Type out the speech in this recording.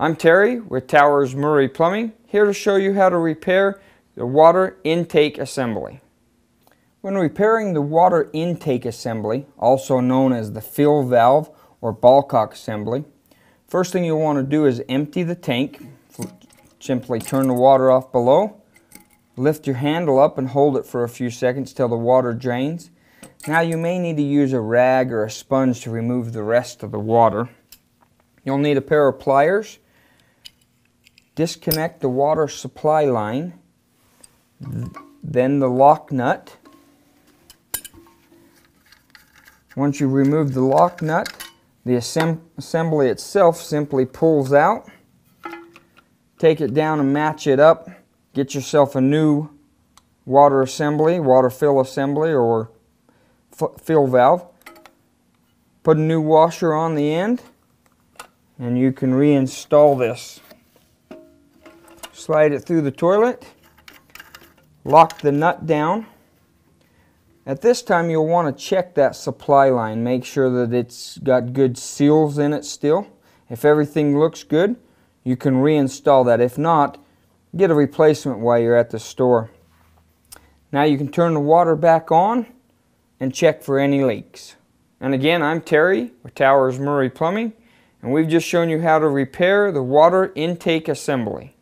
I'm Terry with Towers Murray Plumbing, here to show you how to repair the water intake assembly. When repairing the water intake assembly, also known as the fill valve or ballcock assembly, first thing you'll want to do is empty the tank. Simply turn the water off below, lift your handle up and hold it for a few seconds till the water drains. Now you may need to use a rag or a sponge to remove the rest of the water. You'll need a pair of pliers disconnect the water supply line, then the lock nut. Once you remove the lock nut, the assemb assembly itself simply pulls out. Take it down and match it up. Get yourself a new water assembly, water fill assembly, or fill valve. Put a new washer on the end, and you can reinstall this slide it through the toilet, lock the nut down. At this time you'll want to check that supply line, make sure that it's got good seals in it still. If everything looks good, you can reinstall that. If not, get a replacement while you're at the store. Now you can turn the water back on and check for any leaks. And again, I'm Terry with Towers Murray Plumbing, and we've just shown you how to repair the water intake assembly.